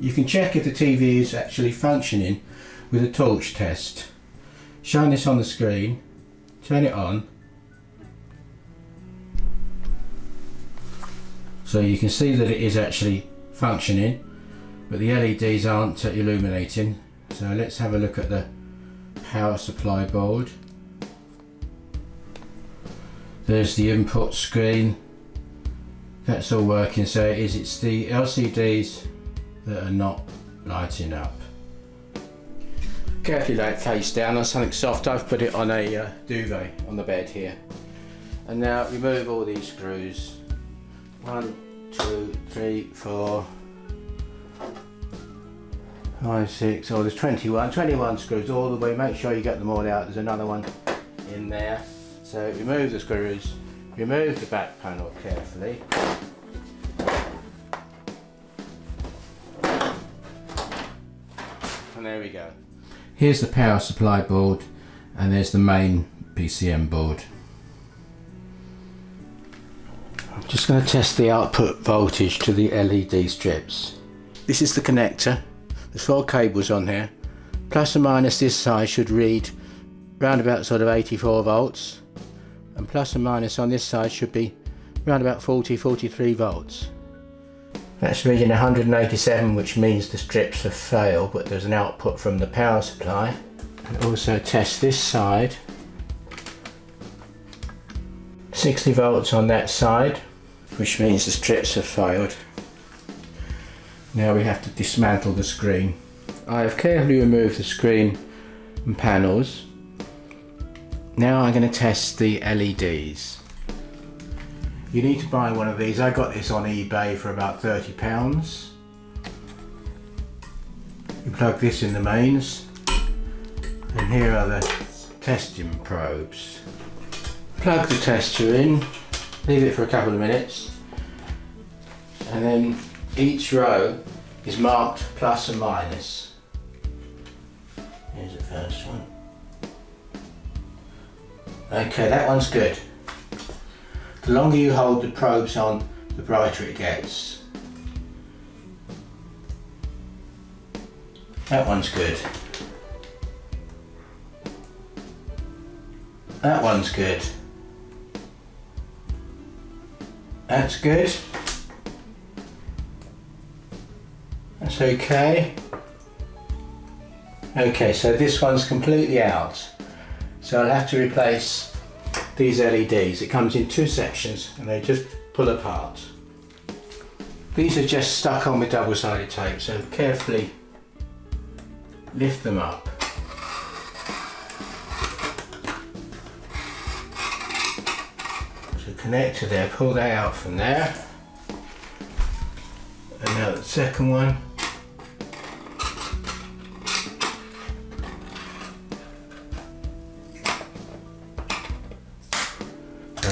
you can check if the TV is actually functioning with a torch test. Shine this on the screen, turn it on, so you can see that it is actually functioning but the LEDs aren't illuminating. So let's have a look at the power supply board. There's the input screen. That's all working. So it is it's the LCDs that are not lighting up. Carefully lay it face down on something soft. I've put it on a uh, duvet. on the bed here. And now remove all these screws. One two three four five six. Oh there's 21 21 screws all the way. Make sure you get them all out. There's another one in there. So remove the screws. Remove the back panel carefully and there we go. Here's the power supply board and there's the main PCB board. I'm just going to test the output voltage to the LED strips. This is the connector. There's four cables on here. Plus or minus this side should read round about sort of 84 volts. And plus or minus on this side should be around about 40 43 volts that's reading 187 which means the strips have failed but there's an output from the power supply. And also test this side. 60 volts on that side which means the strips have failed. Now we have to dismantle the screen. I have carefully removed the screen and panels. Now I'm going to test the LEDs you need to buy one of these. I got this on eBay for about £30. You plug this in the mains and here are the testing probes. Plug the tester in, leave it for a couple of minutes and then each row is marked plus and minus. Here's the first one. Okay, that one's good. The longer you hold the probes on, the brighter it gets. That one's good. That one's good. That's good. That's okay. Okay, so this one's completely out. So I'll have to replace these LEDs. It comes in two sections and they just pull apart. These are just stuck on with double-sided tape, so carefully lift them up. So connect to there, pull that out from there. And now the second one.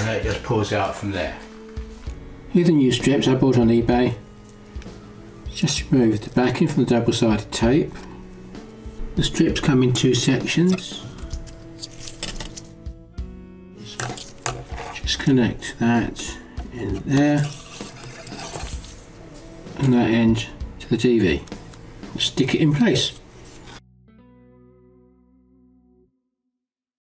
And it just pulls out from there. Here are the new strips I bought on eBay. Just remove the backing from the double-sided tape. The strips come in two sections. Just connect that in there and that end to the TV. Stick it in place.